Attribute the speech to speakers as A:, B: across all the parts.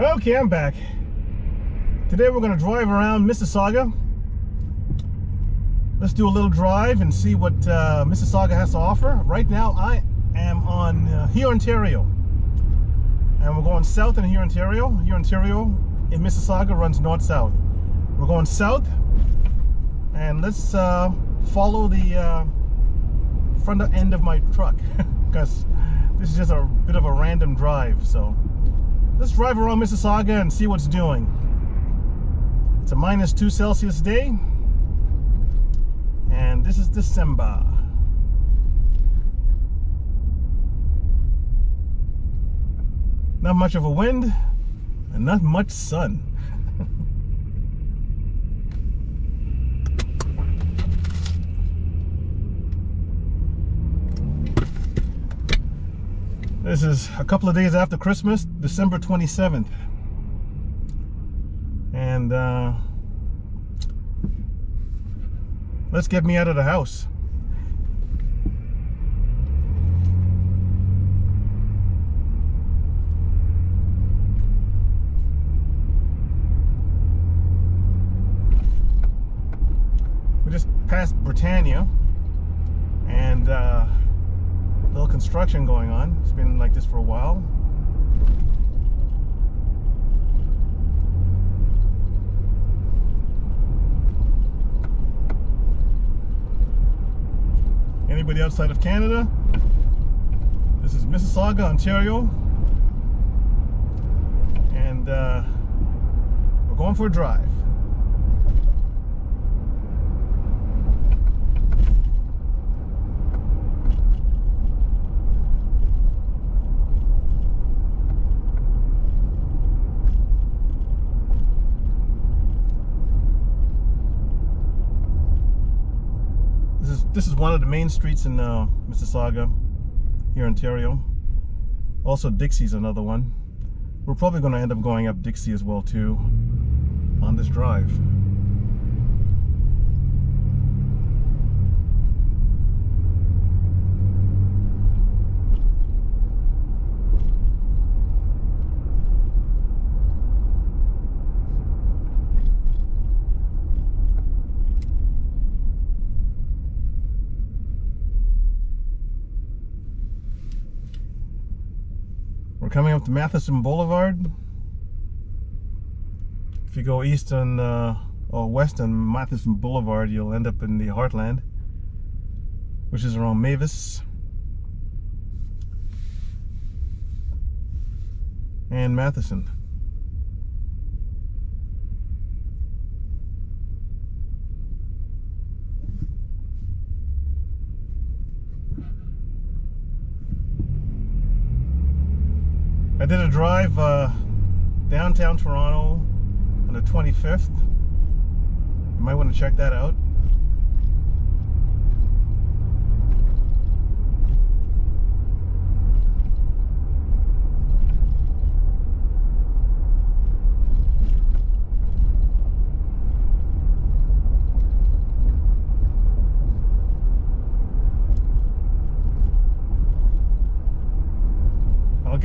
A: Okay, I'm back. Today we're to drive around Mississauga. Let's do a little drive and see what uh, Mississauga has to offer. Right now I am on uh, Hurontario. Ontario. And we're going south in Hurontario. Here, Ontario in Mississauga runs north-south. We're going south and let's uh, follow the uh, front end of my truck because this is just a bit of a random drive. So let's drive around Mississauga and see what's doing. It's a minus two Celsius day. And this is December. Not much of a wind and not much sun. This is a couple of days after Christmas, December 27th. And uh, let's get me out of the house. We just passed Britannia and uh, little construction going on. It's been like this for a while. Anybody outside of Canada? This is Mississauga, Ontario. And uh, we're going for a drive. This is one of the main streets in uh, Mississauga, here in Ontario. Also Dixie's another one. We're probably going to end up going up Dixie as well too on this drive. We're coming up to Matheson Boulevard. If you go east on, uh, or west on Matheson Boulevard, you'll end up in the Heartland, which is around Mavis. And Matheson. Did a drive uh, downtown Toronto on the 25th. You might want to check that out.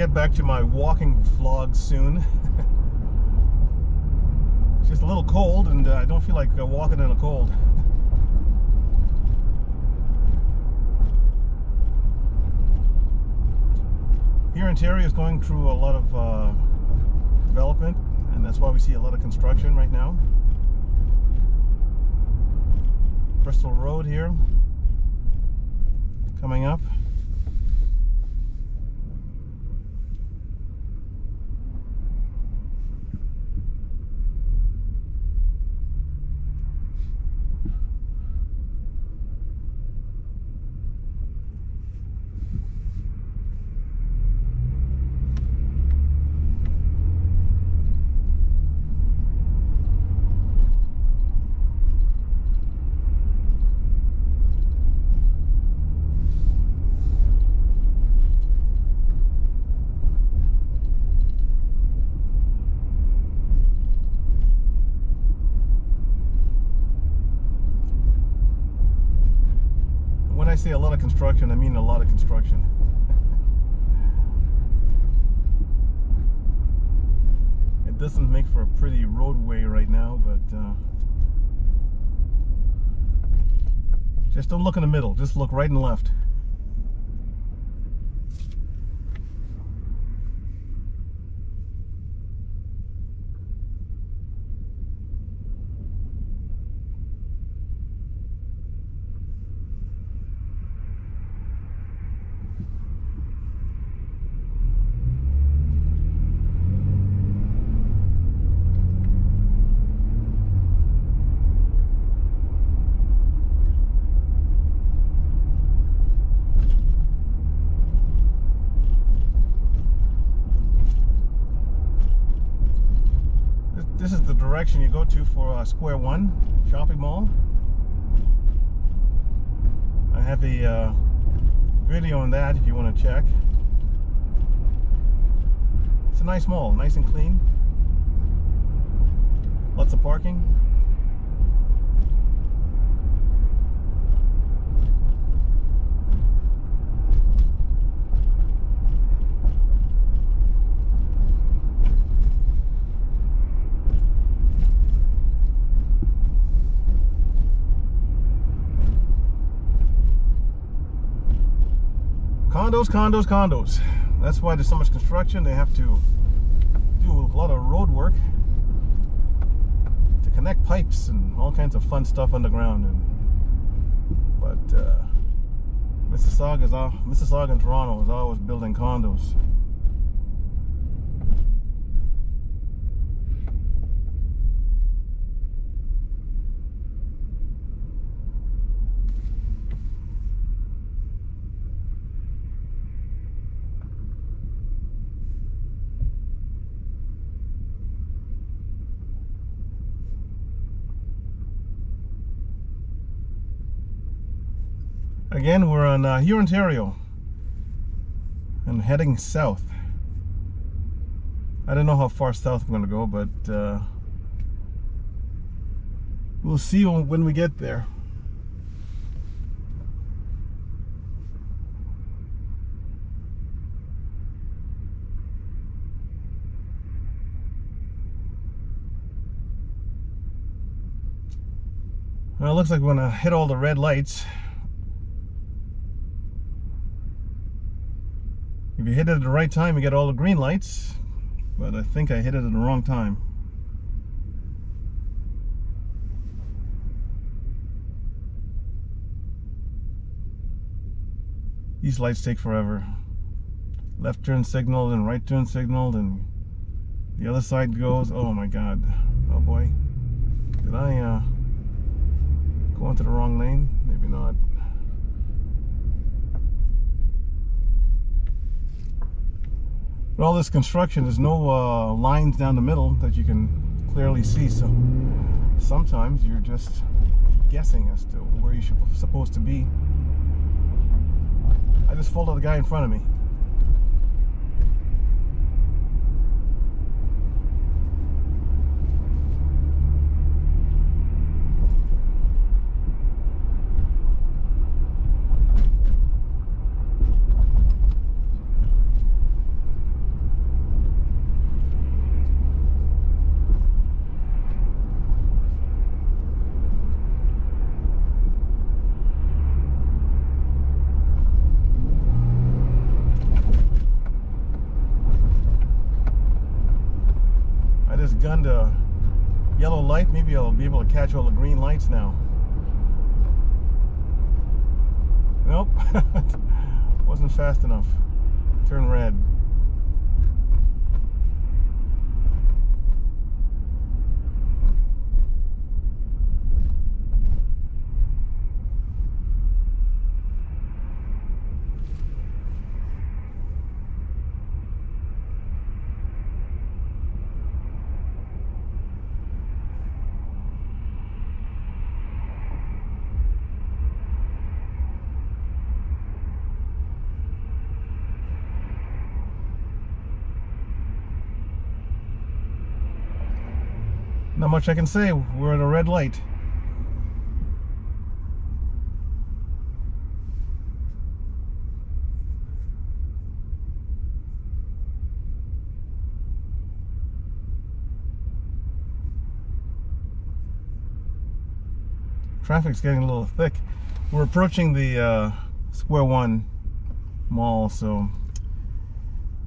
A: Get back to my walking vlog soon. it's just a little cold and uh, I don't feel like uh, walking in a cold. Hurontario is going through a lot of uh, development and that's why we see a lot of construction right now. Bristol Road here coming up. I say a lot of construction, I mean a lot of construction. It doesn't make for a pretty roadway right now, but uh, just don't look in the middle. Just look right and left. This is the direction you go to for uh, Square One shopping mall. I have a uh, video on that if you want to check. It's a nice mall, nice and clean. Lots of parking. Condos, condos, condos. That's why there's so much construction. They have to do a lot of road work to connect pipes and all kinds of fun stuff underground. And but uh, Mississauga is all, Mississauga and Toronto is always building condos. Again, we're on uh, Hurontario, and heading south. I don't know how far south I'm to go, but uh, we'll see when, we get there. Well, it looks like we're to hit all the red lights. If you hit it at the right time, you get all the green lights. But I think I hit it at the wrong time. These lights take forever. Left turn signal and right turn signal and the other side goes. Oh my god. Oh boy. Did I uh, go into the wrong lane? Maybe not. But all this construction, there's no uh, lines down the middle that you can clearly see. So sometimes you're just guessing as to where you're supposed to be. I just followed the guy in front of me. I just gunned a yellow light. Maybe I'll be able to catch all the green lights now. Nope. Wasn't fast enough. Turn red. much I can say. We're at a red light. Traffic's getting a little thick. We're approaching the uh, Square One Mall, so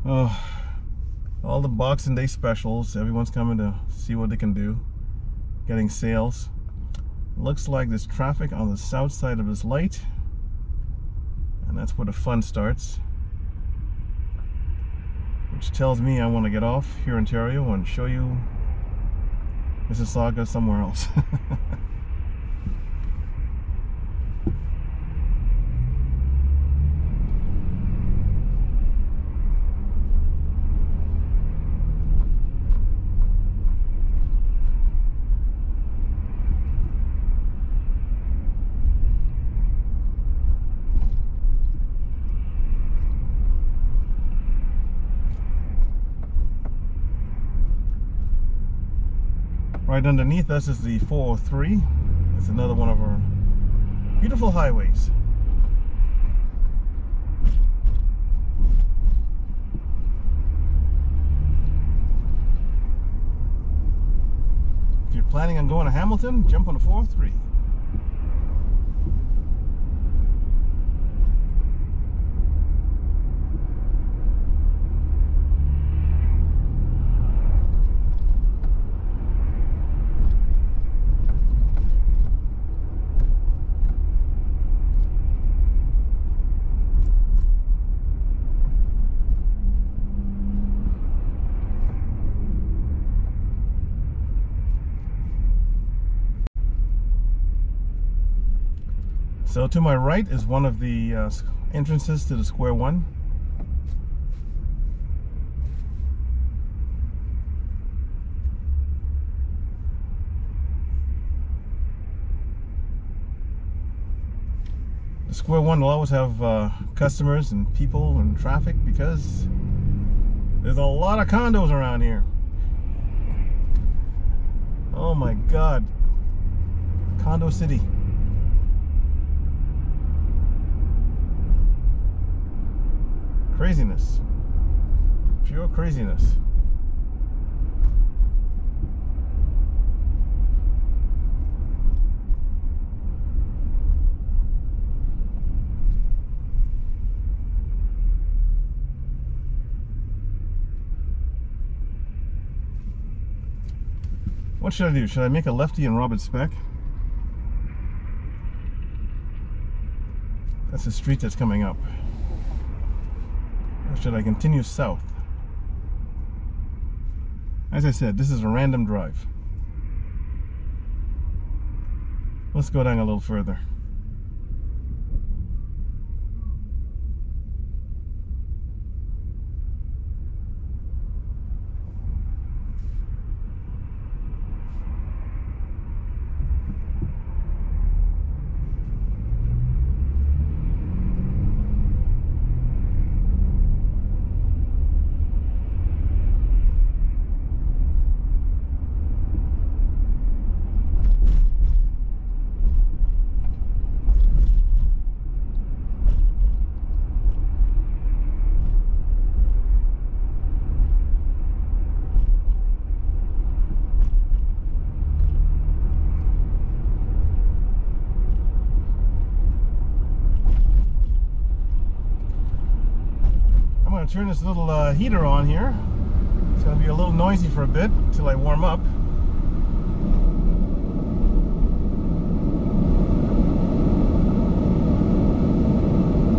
A: uh, all the Boxing Day specials. Everyone's coming to see what they can do getting sales. Looks like there's traffic on the south side of this light, and that's where the fun starts. Which tells me I want to get off here in Ontario and show you Mississauga somewhere else. Right underneath us is the 403. It's another one of our beautiful highways. If you're planning on going to Hamilton, jump on the 403. So to my right is one of the uh, entrances to the Square One. The Square One will always have uh, customers and people and traffic because there's a lot of condos around here. Oh my God. Condo City. Craziness. Pure craziness. What should I do? Should I make a lefty and Robert Speck? That's the street that's coming up. Should I continue south? As I said, this is a random drive. Let's go down a little further. I'm going to turn this little uh, heater on here. It's going to be a little noisy for a bit until I warm up.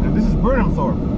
A: And this is Burnhamthorpe.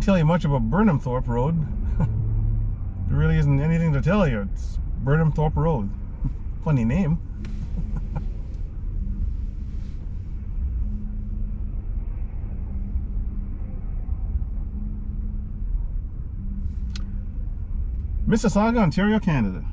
A: Can't tell you much about Burnhamthorpe Road. there really isn't anything to tell you. It's Burnhamthorpe Road. Funny name. Mississauga, Ontario, Canada.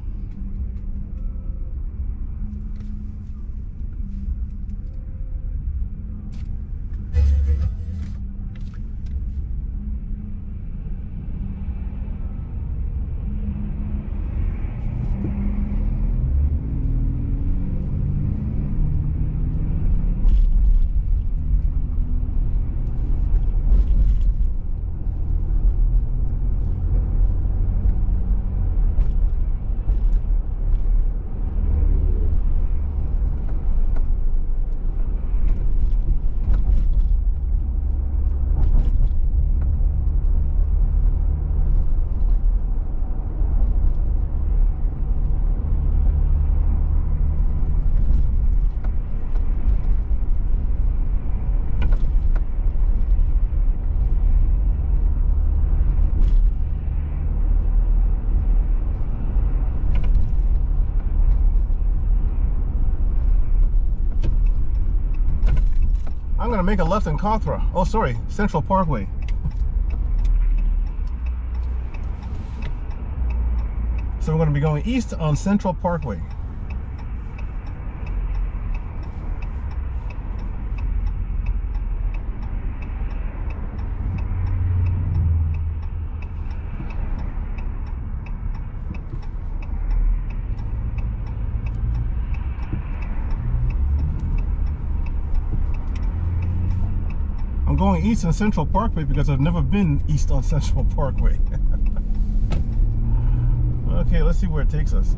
A: Make a left in Cawthra. Oh, sorry, Central Parkway. So we're going to be going east on Central Parkway. I'm going east on Central Parkway because I've never been east on Central Parkway. okay, let's see where it takes us.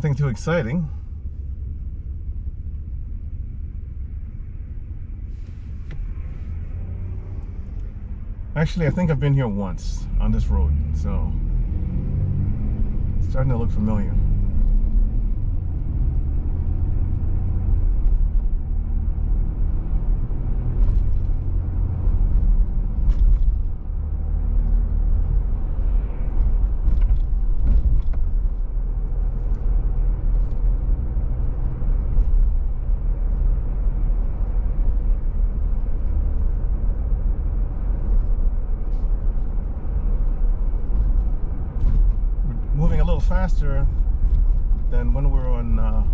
A: Nothing too exciting. Actually, I think I've been here once on this road, so it's starting to look familiar. moving a little faster than when we were on uh,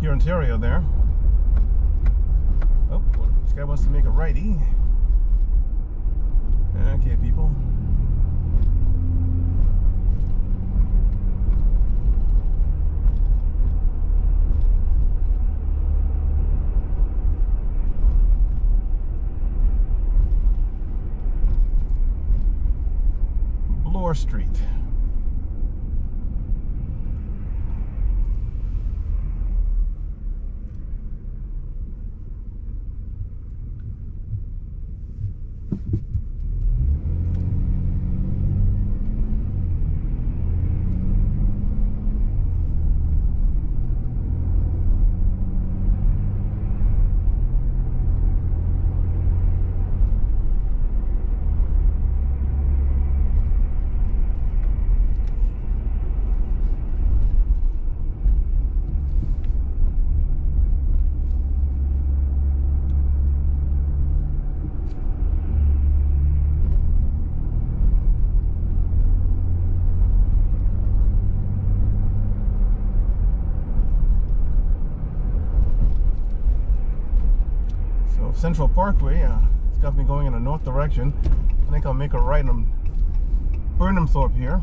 A: Hurontario there. Oh, this guy wants to make a righty. Okay, people. Bloor Street. So Central Parkway, uh, it's got me going in a north direction. I think I'll make a right on Burnhamthorpe here.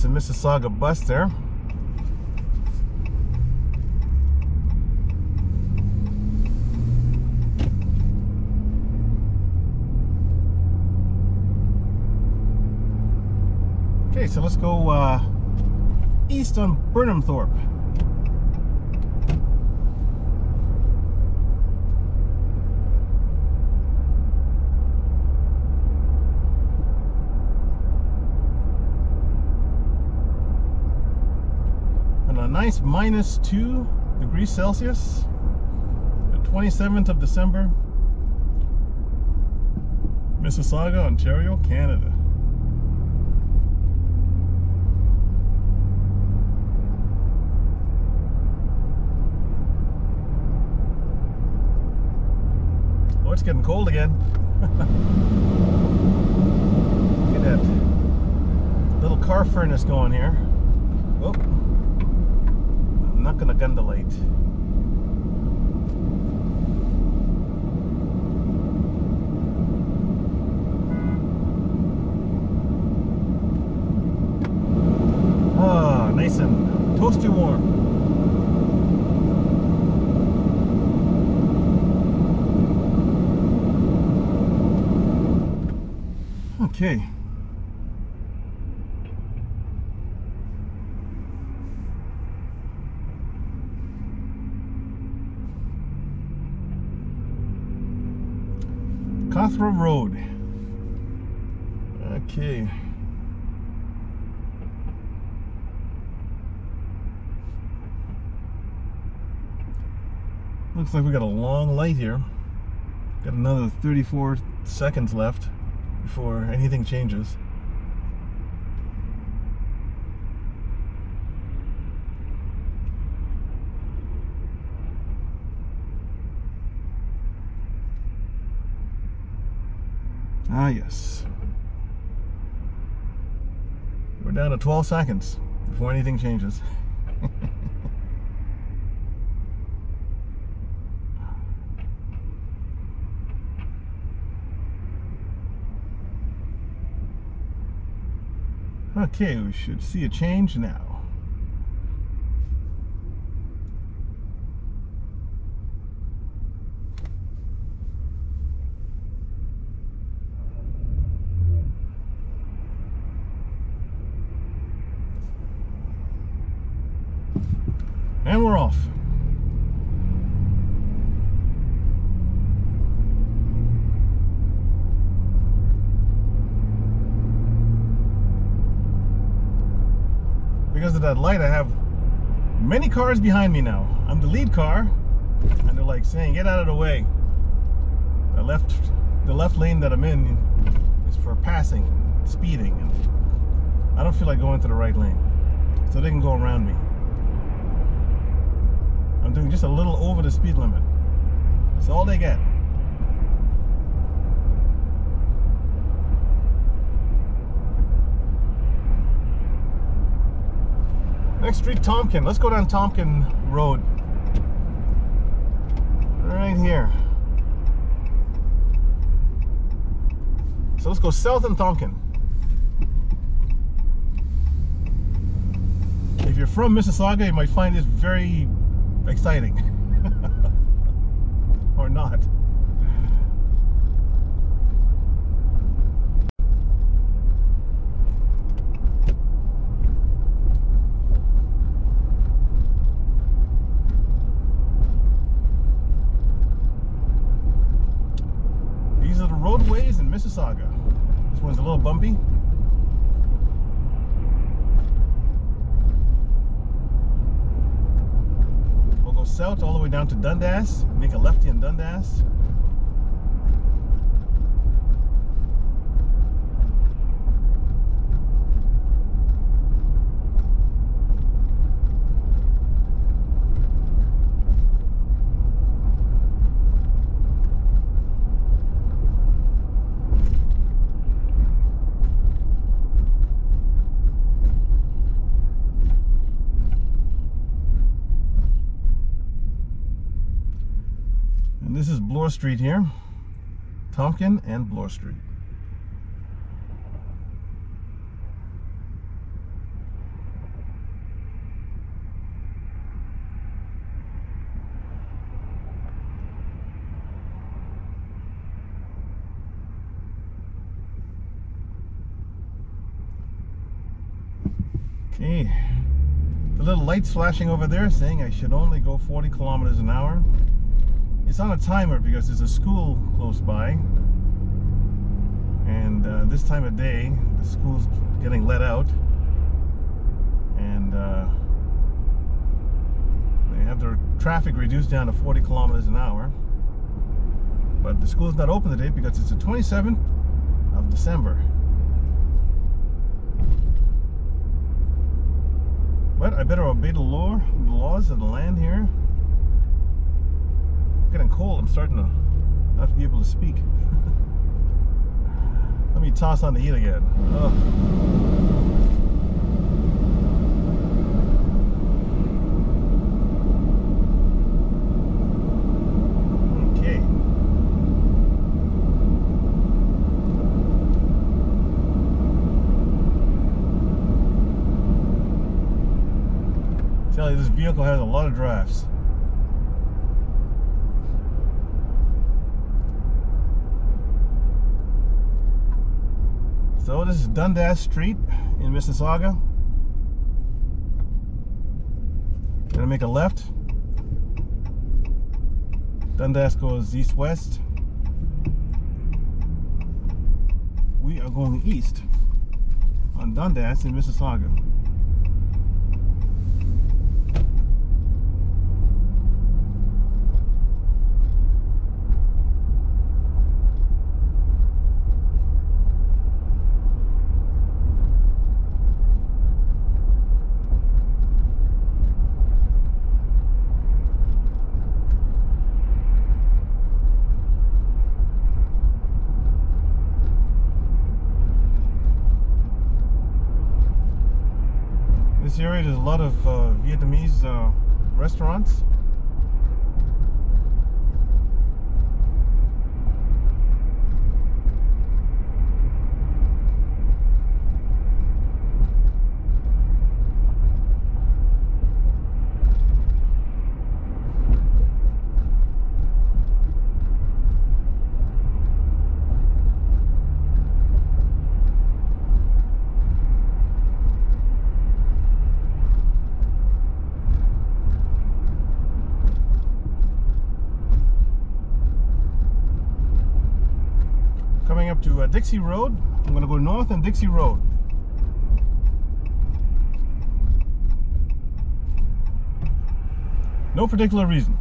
A: That's the Mississauga bus there. Okay, so let's go uh, east on Burnhamthorpe. and a nice minus 2 degrees Celsius, the 27th of December, Mississauga, Ontario, Canada. Oh, it's getting cold again. Look at that little car furnace going here. I'm not gonna gundulate. Ah, nice and toasty warm. Okay. Cawthra Road. Okay. Looks like we got a long light here. Got another 34 seconds left before anything changes. Ah, yes. We're down to 12 seconds before anything changes. okay, we should see a change now. And we're off. Because of that light, I have many cars behind me now. I'm the lead car, and they're like saying, get out of the way. The left, the left lane that I'm in is for passing, speeding, and I don't feel like going to the right lane. So they can go around me. I'm doing just a little over the speed limit. That's all they get. Next street, Tomken. Let's go down Tomken Road. Right here. So let's go south in Tomken. If you're from Mississauga, you might find this very exciting. or not. These are the roadways in Mississauga. This one's a little bumpy. We'll go south all the way down to Dundas, make a lefty in Dundas. And this is Bloor Street here. Tomken and Bloor Street. Okay. The little lights flashing over there saying I should only go 40 kilometers an hour. It's on a timer because there's a school close by. And uh, this time of day, the school's getting let out. And uh, they have their traffic reduced down to 40 kilometers an hour. But the school's not open today because it's the 27th of December. But I better obey the law, the laws of the land here getting cold. I'm starting to not be able to speak. Let me toss on the heat again. Ugh. This vehicle has a lot of drafts. So this is Dundas Street in Mississauga. Gonna make a left. Dundas goes east-west. We are going east on Dundas in Mississauga. Area there's a lot of uh, Vietnamese uh, restaurants. Coming up to uh, Dixie Road. I'm gonna go north on Dixie Road. No particular reason.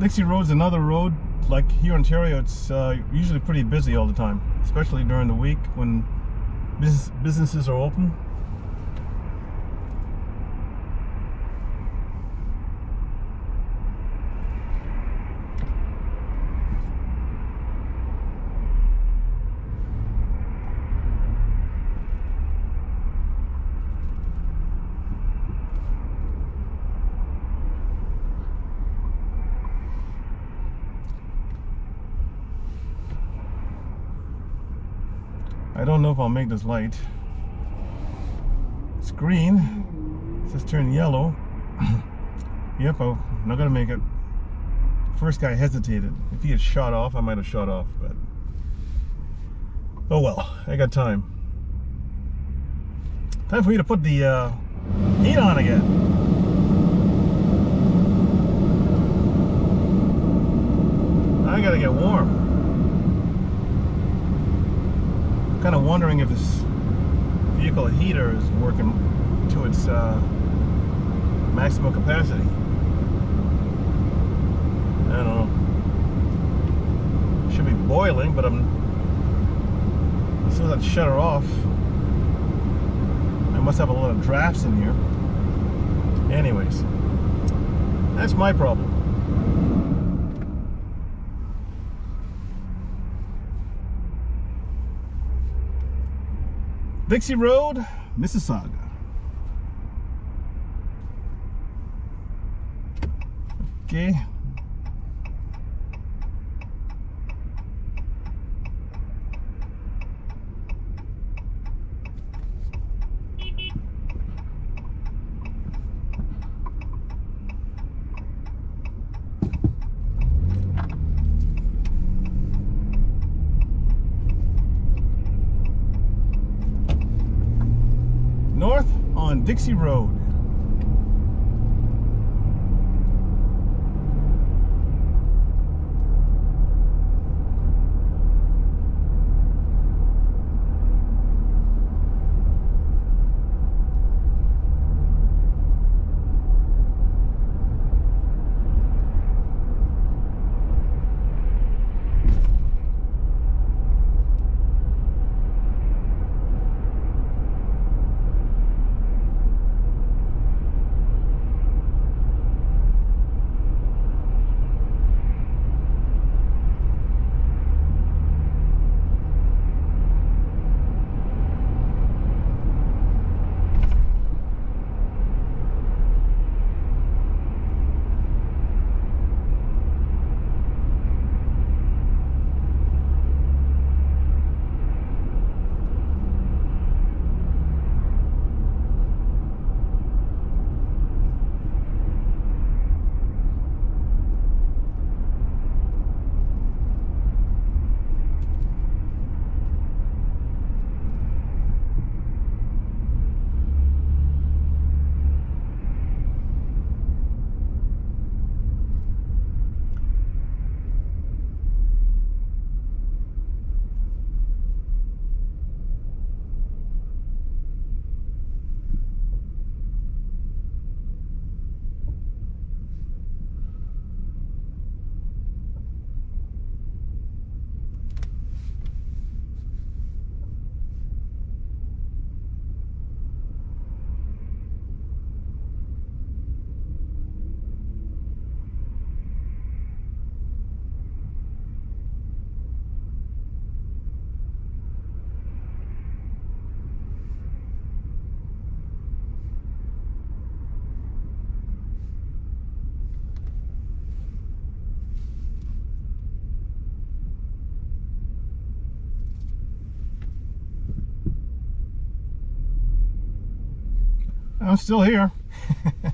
A: Dixie Road's another road. Like here in Ontario, it's uh, usually pretty busy all the time, especially during the week when business, businesses are open. If I'll make this light. It's green. It says turn yellow. yep, I'm not gonna make it. First guy hesitated. If he had shot off, I might have shot off, but oh well, I got time. Time for me to put the uh, heat on again. I gotta get warm. Kind of wondering if this vehicle heater is working to its uh, maximum capacity. I don't know. Should be boiling, but I'm as soon as I shut her off, I must have a lot of drafts in here. Anyways, that's my problem. Dixie Road, Mississauga. Okay. North on Dixie Road. I'm still here.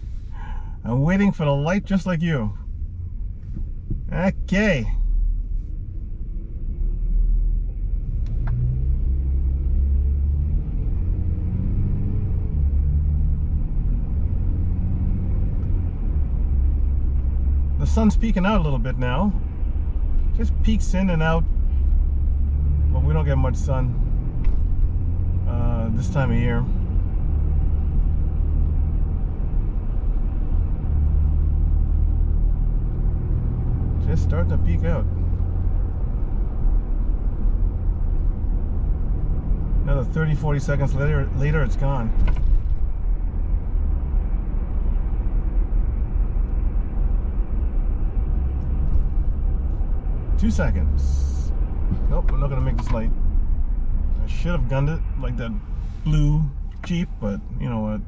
A: I'm waiting for the light just like you. Okay. The sun's peeking out a little bit now. Just peeks in and out. But we don't get much sun uh, this time of year. Just starting to peek out. Another 30, 40 seconds later, later it's gone. Two seconds. Nope, I'm not gonna make this light. I should have gunned it like that blue Jeep, but you know what?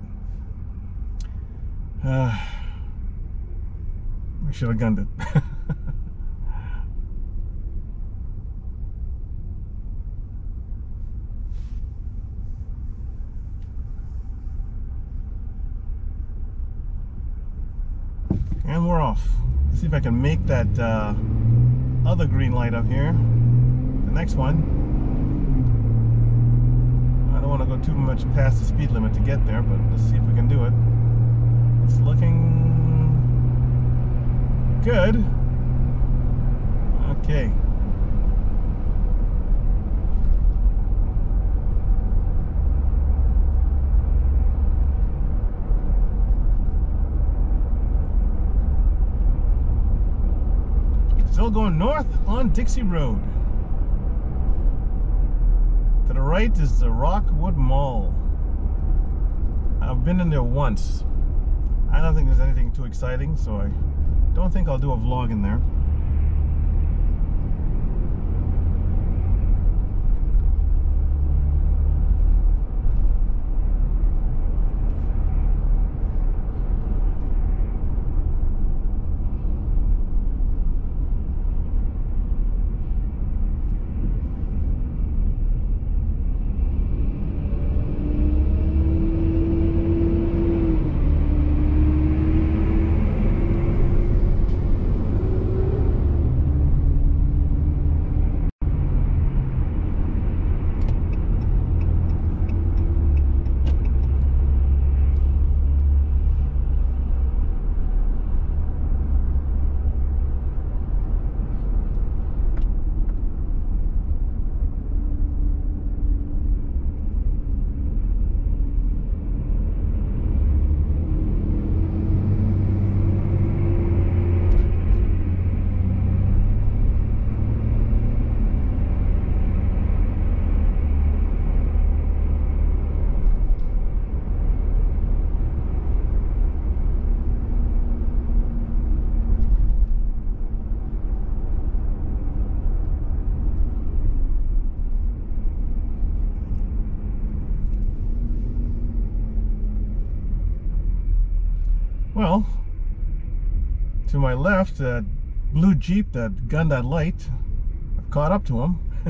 A: Uh, I should have gunned it. and we're off. Let's see if I can make that uh, other green light up here. The next one. I don't want to go too much past the speed limit to get there, but let's see if we can do it. It's looking good. Okay. Still going north on Dixie Road. To the right is the Rockwood Mall. I've been in there once. I don't think there's anything too exciting, so I don't think I'll do a vlog in there. Well, to my left, that blue Jeep that gunned that light, I've caught up to him.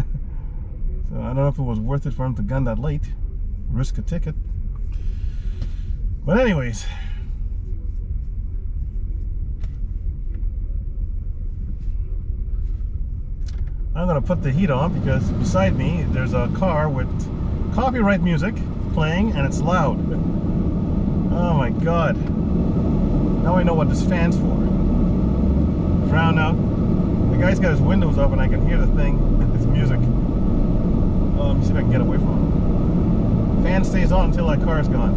A: so I don't know if it was worth it for him to gun that light, risk a ticket. But anyways, I'm gonna put the heat on because beside me there's a car with copyright music playing and it's loud. Oh my god. Now I know what this fan's for. Drown out. The guy's got his windows up and I can hear the thing, It's music. Oh, let me see if I can get away from him. Fan stays on until that car's gone.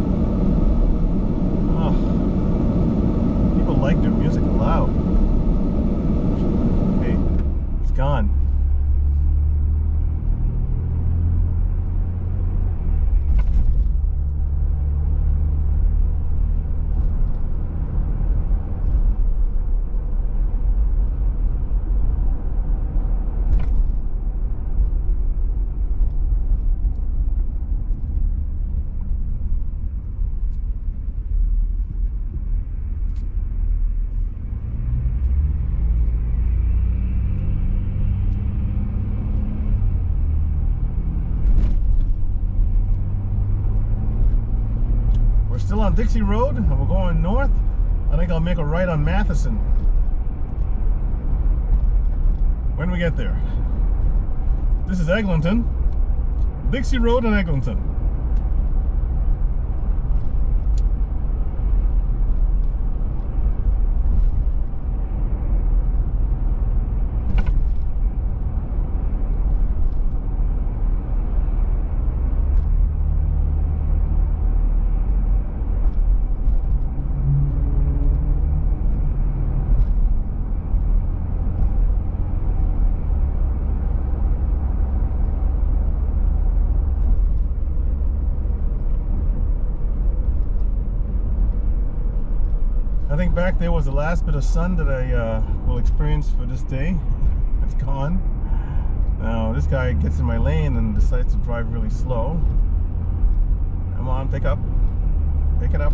A: Oh. People like their music loud. Okay, it's gone. Dixie Road, and we're going north. I think I'll make a right on Matheson. When we get there. This is Eglinton. Dixie Road in Eglinton. Back there was the last bit of sun that I uh, will experience for this day. It's gone. Now this guy gets in my lane and decides to drive really slow. Come on, pick up. Pick it up.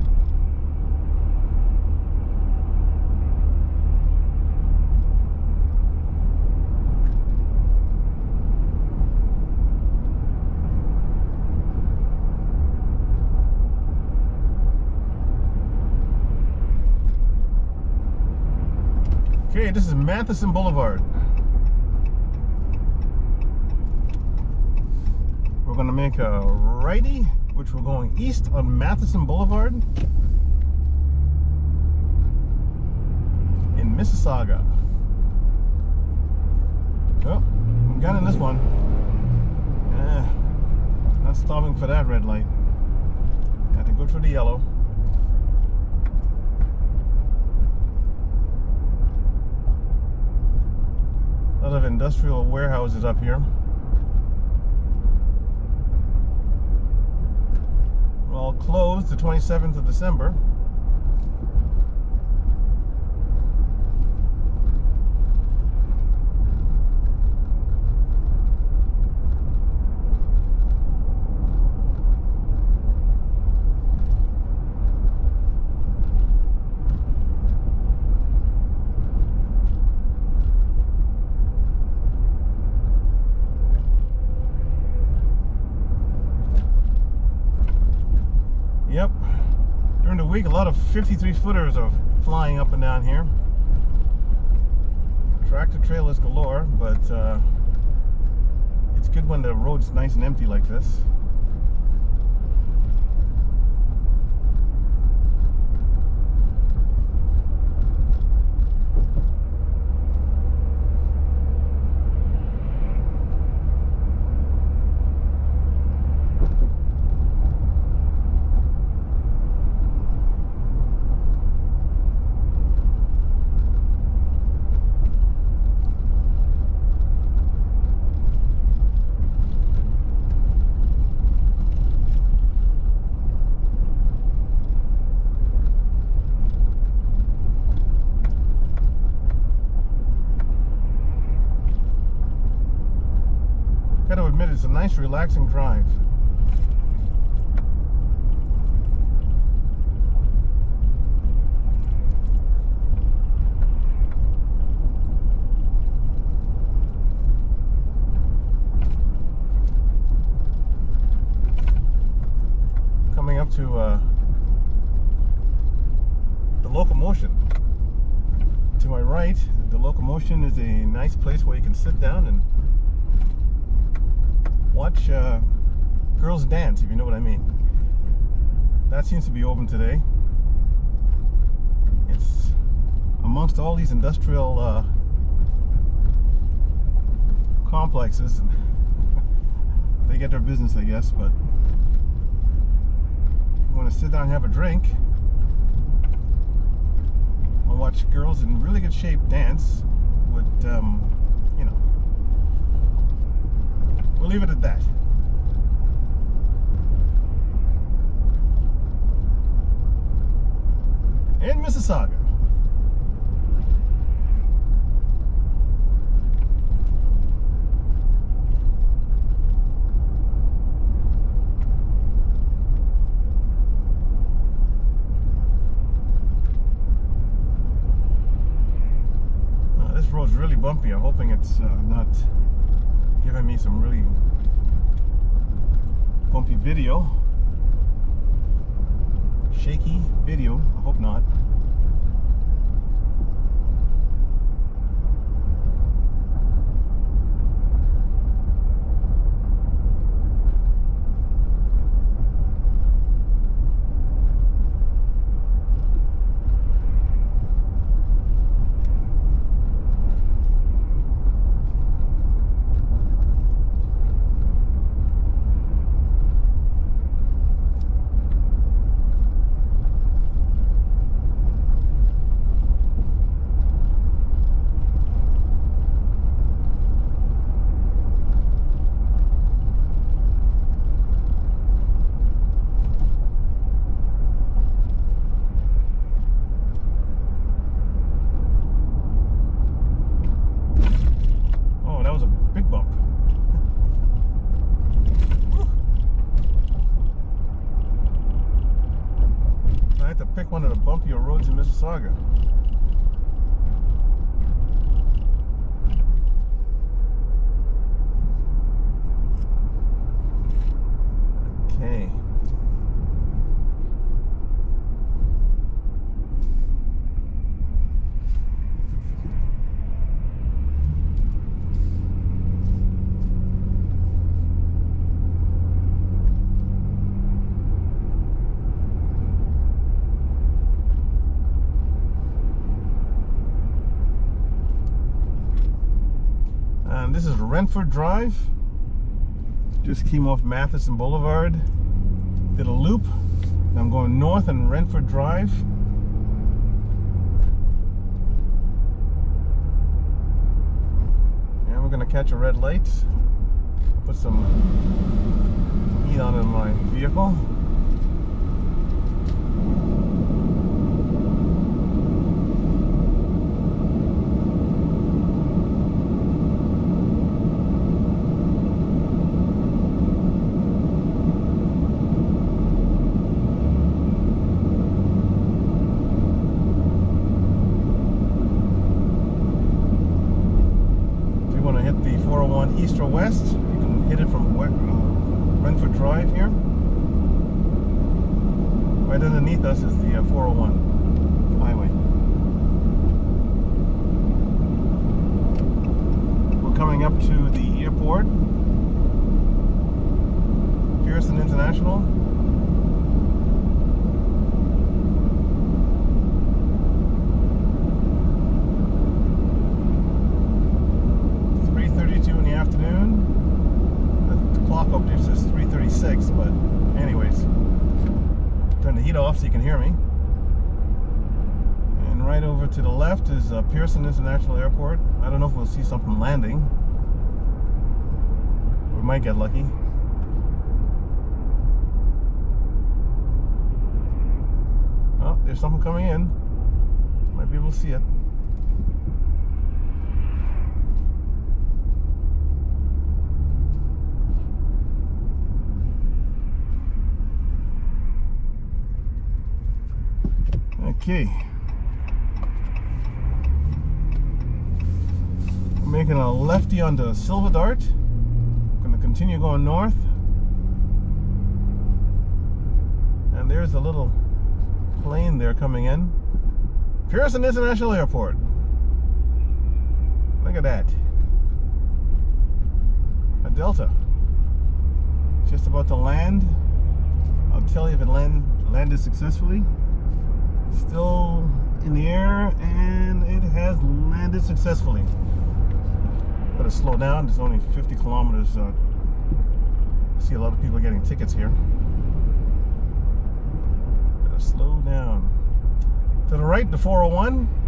A: This is Matheson Boulevard. We're gonna make a righty, which we're going east on Matheson Boulevard in Mississauga. Oh, I'm gunning this one. Eh, not stopping for that red light. Got to go through the yellow. A lot of industrial warehouses up here. All closed the 27th of December. Yep. During the week, a lot of 53 footers are flying up and down here. Tractor trailers galore, but uh, it's good when the road's nice and empty like this. Gotta admit, it's a nice, relaxing drive. Coming up to uh, the locomotion. To my right, the locomotion is a nice place where you can sit down and watch uh, girls dance, if you know what I mean. That seems to be open today. It's amongst all these industrial uh, complexes. And they get their business, I guess, but you want to sit down and have a drink and watch girls in really good shape dance with, um, you know, We'll leave it at that. In Mississauga. Uh, this road's really bumpy. I'm hoping it's uh, not giving me some really bumpy video. shaky video. I hope not. Oh, that was a big bump. I had to pick one of the bumpier roads in Mississauga. Okay. Renforth Drive. Just came off Matheson Boulevard. Did a loop. I'm going north on Renforth Drive. And we're gonna catch a red light. Put some heat on in my vehicle. If you want to hit 401 east or west, you can hit it from uh, Renforth Drive here. Right underneath us is the uh, 401 highway. We're coming up to the airport, Pearson International. Three thirty-two in the afternoon. The clock up there says three thirty-six, but anyways, turn the heat off so you can hear me. And right over to the left is uh, Pearson International Airport. I don't know if we'll see something landing. We might get lucky. Oh, there's something coming in. Might be able to see it. Okay. We're making a lefty onto Silver Dart. I'm Gonna continue going north. And there's a little plane there coming in. Pearson International Airport. Look at that. A Delta. Just about to land. I'll tell you if it land, landed successfully still in the air and it has landed successfully. Better slow down, there's only 50 kilometers. Uh, I see a lot of people getting tickets here. Better slow down. To the right, the 401.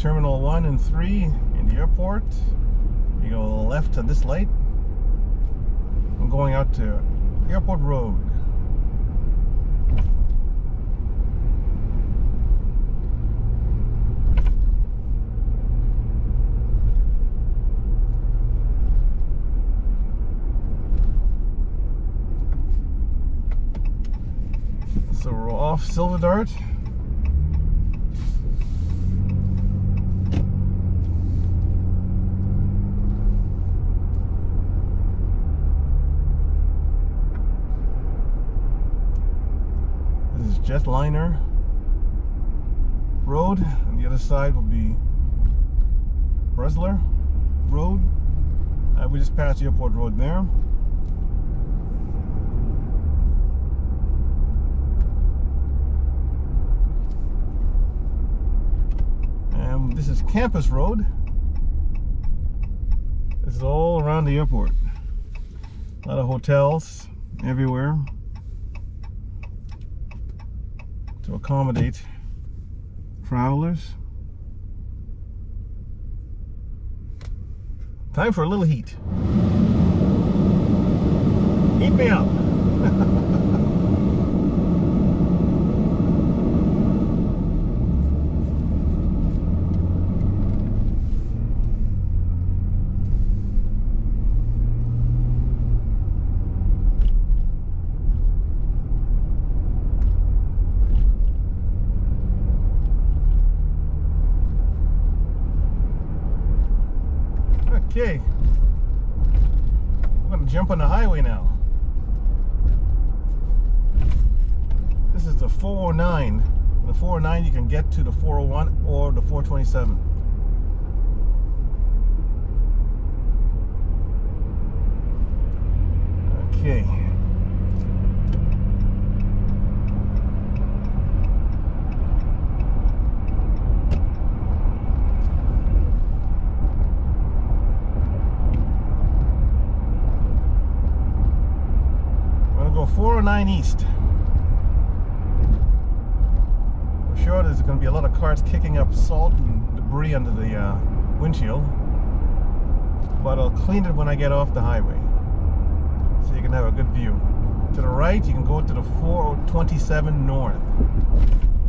A: Terminal 1 and 3 in the airport. You go left to this light. I'm going out to Airport Road. So we're off Silver Dart. This is Jetliner Road. On the other side will be Bresler Road. Uh, we just passed the Airport Road there. And this is Campus Road. This is all around the airport. A lot of hotels everywhere to accommodate travelers. Time for a little heat. Heat me up. Okay. I'm gonna jump on the highway now. This is the 409. The 409 you can get to the 401 or the 427. Okay. I'm gonna go 409 east. There's gonna be a lot of cars kicking up salt and debris under the uh, windshield, but I'll clean it when I get off the highway, so you can have a good view. To the right, you can go to the 427 north.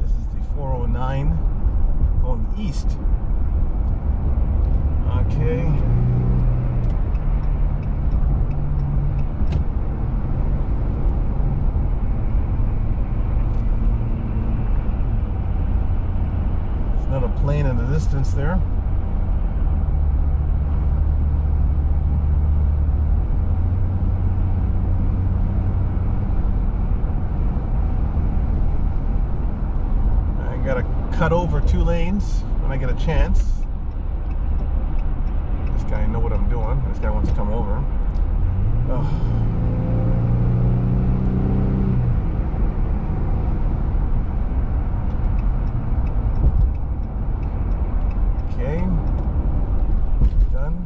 A: This is the 409 going east. Okay. There's another plane in the distance there. I gotta cut over two lanes when I get a chance. This guy know what I'm doing. This guy wants to come over. Ugh. Okay. Done.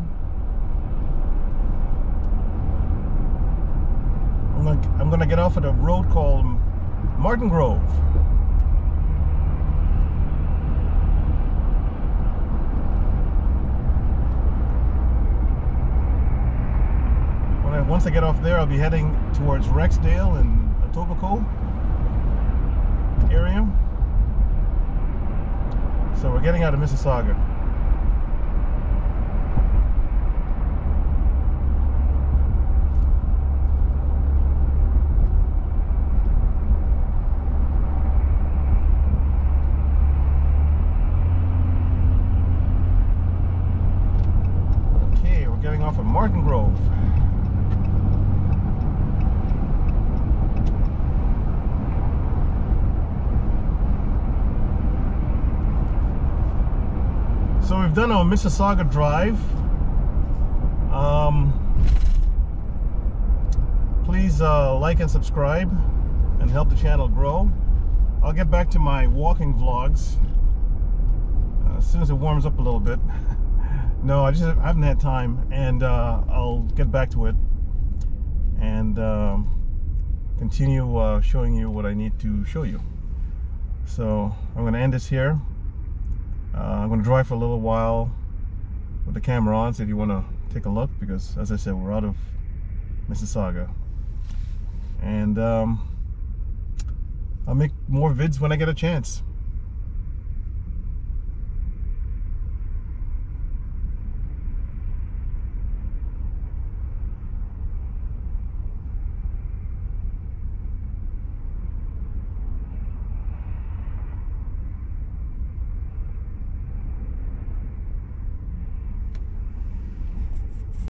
A: I'm gonna, I'm gonna get off at a road called Martin Grove. I, once I get off there, I'll be heading towards Rexdale and Etobicoke area. So we're getting out of Mississauga. Okay, we're getting off at Martin Grove. Our Mississauga drive. Um, please uh, like and subscribe and help the channel grow. I'll get back to my walking vlogs uh, as soon as it warms up a little bit. no, I just haven't had time, and uh, I'll get back to it and um, continue uh, showing you what I need to show you. So I'm going to end this here. Uh, I'm gonna drive for a little while with the camera on, see if you want to take a look, because as I said, we're out of Mississauga. And um, I'll make more vids when I get a chance.